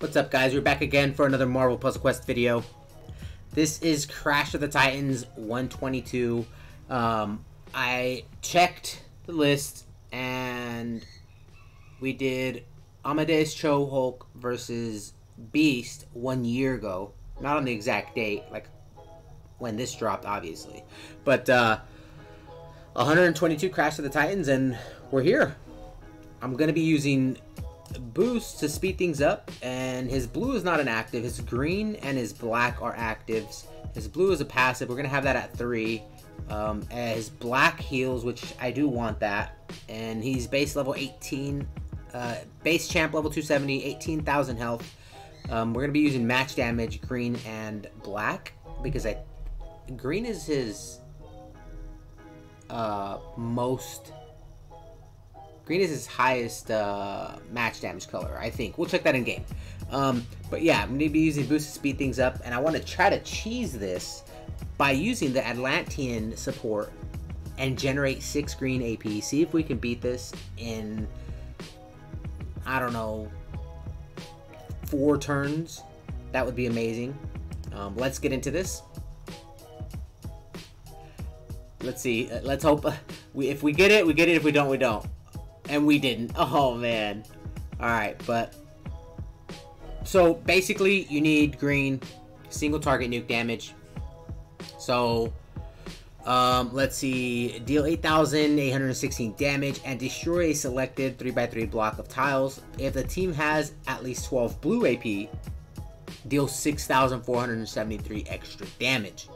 What's up guys, we're back again for another Marvel Puzzle Quest video. This is Crash of the Titans 122. Um, I checked the list and we did Amadeus Cho Hulk versus Beast one year ago. Not on the exact date, like when this dropped obviously. But uh, 122 Crash of the Titans and we're here. I'm going to be using boost to speed things up and his blue is not an active. His green and his black are actives. His blue is a passive. We're gonna have that at three. Um, his black heals which I do want that. And he's base level 18 uh, base champ level 270 18,000 health. Um, we're gonna be using match damage green and black because I green is his uh, most Green is his highest uh, match damage color, I think. We'll check that in game. Um, but yeah, I'm going to be using Boost to speed things up, and I want to try to cheese this by using the Atlantean support and generate 6 green AP. See if we can beat this in, I don't know, 4 turns. That would be amazing. Um, let's get into this. Let's see. Uh, let's hope uh, we, if we get it, we get it. If we don't, we don't. And we didn't. Oh, man. Alright, but... So, basically, you need green, single target nuke damage. So, um, let's see. Deal 8,816 damage and destroy a selected 3x3 block of tiles. If the team has at least 12 blue AP, deal 6,473 extra damage.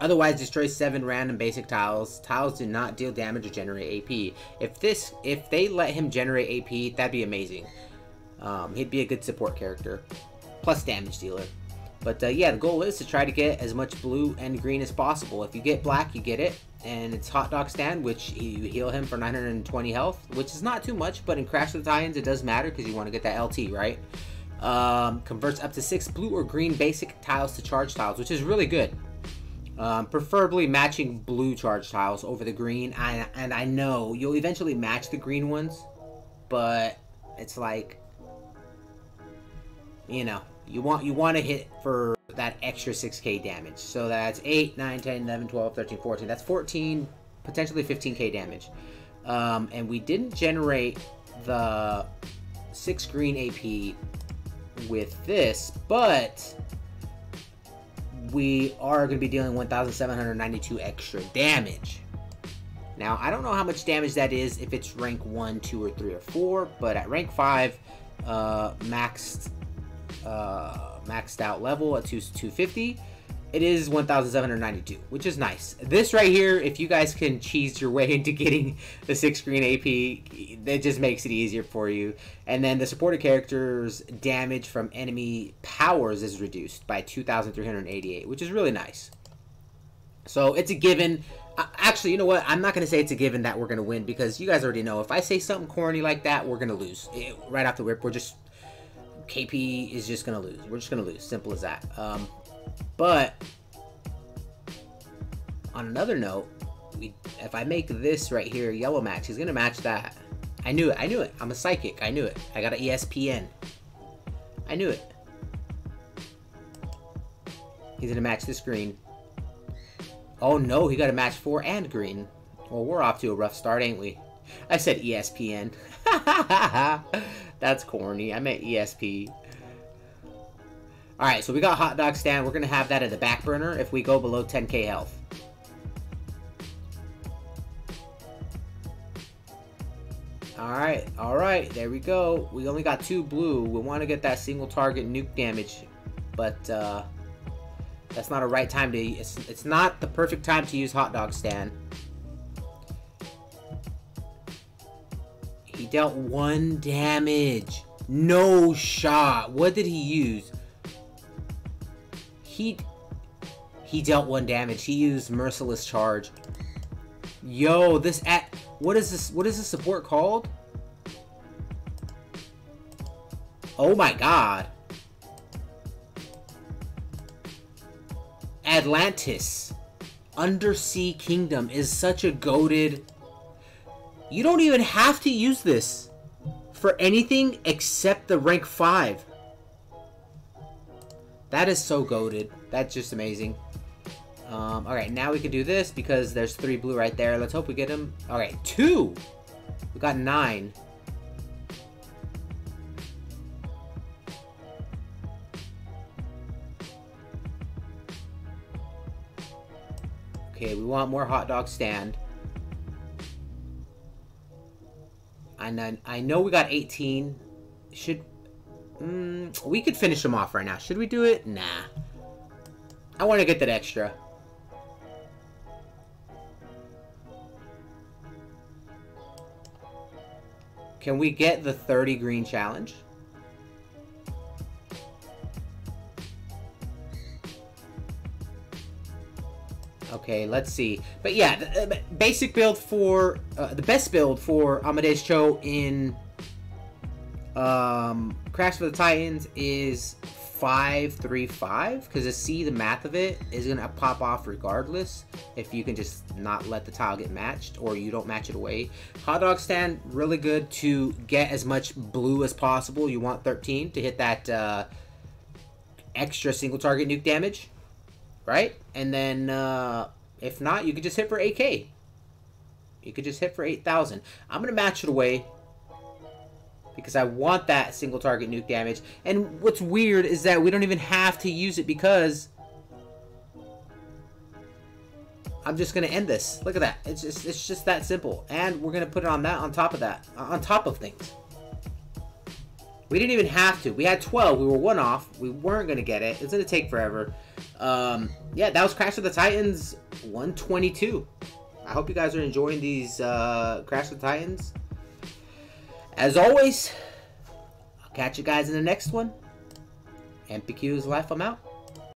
Otherwise, destroy seven random basic tiles. Tiles do not deal damage or generate AP. If this, if they let him generate AP, that'd be amazing. Um, he'd be a good support character, plus damage dealer. But uh, yeah, the goal is to try to get as much blue and green as possible. If you get black, you get it. And it's Hot Dog Stand, which you heal him for 920 health, which is not too much, but in Crash the Titans, it does matter because you want to get that LT, right? Um, converts up to six blue or green basic tiles to charge tiles, which is really good. Um, preferably matching blue charge tiles over the green. I, and I know you'll eventually match the green ones, but it's like, you know, you want you want to hit for that extra 6k damage. So that's 8, 9, 10, 11, 12, 13, 14. That's 14, potentially 15k damage. Um, and we didn't generate the 6 green AP with this, but we are going to be dealing 1,792 extra damage. Now, I don't know how much damage that is if it's rank 1, 2, or 3, or 4, but at rank 5, uh, maxed, uh, maxed out level at 2, 250, it is 1,792, which is nice. This right here, if you guys can cheese your way into getting the 6 green AP, that just makes it easier for you. And then the supported character's damage from enemy powers is reduced by 2,388, which is really nice. So it's a given. Uh, actually, you know what? I'm not going to say it's a given that we're going to win because you guys already know if I say something corny like that, we're going to lose. It, right off the rip, we're just... KP is just going to lose. We're just going to lose. Simple as that. Um, but on another note, we if I make this right here yellow match, he's gonna match that. I knew it. I knew it. I'm a psychic. I knew it. I got an ESPN. I knew it. He's gonna match this green. Oh no, he got a match four and green. Well, we're off to a rough start, ain't we? I said ESPN. That's corny. I meant ESP. Alright, so we got Hot Dog Stand. We're going to have that at the back burner if we go below 10k health. Alright, alright, there we go. We only got two blue. We want to get that single target nuke damage, but uh, that's not a right time to... It's, it's not the perfect time to use Hot Dog Stand. Dealt one damage. No shot. What did he use? He he dealt one damage. He used merciless charge. Yo, this at what is this? What is this support called? Oh my god. Atlantis. Undersea Kingdom is such a goaded. You don't even have to use this for anything except the rank 5. That is so goaded. That's just amazing. Um, Alright, now we can do this because there's three blue right there. Let's hope we get them. Alright, two! We got nine. Okay, we want more hot dog stand. And then I know we got 18. Should... Mm, we could finish them off right now. Should we do it? Nah. I want to get that extra. Can we get the 30 green challenge? Okay, let's see. But yeah, the, uh, basic build for uh, the best build for Amadeus Cho in um, Crash for the Titans is five three five because to see the math of it is gonna pop off regardless if you can just not let the tile get matched or you don't match it away. Hot dog stand really good to get as much blue as possible. You want 13 to hit that uh, extra single target nuke damage right? And then uh, if not, you could just hit for 8k. You could just hit for 8,000. I'm going to match it away because I want that single target nuke damage. And what's weird is that we don't even have to use it because I'm just going to end this. Look at that. It's just, it's just that simple. And we're going to put it on that on top of that, on top of things. We didn't even have to. We had 12. We were one off. We weren't going to get it. It's to take forever. Um, yeah, that was Crash of the Titans 122. I hope you guys are enjoying these uh, Crash of the Titans. As always, I'll catch you guys in the next one. MPQ is life. I'm out.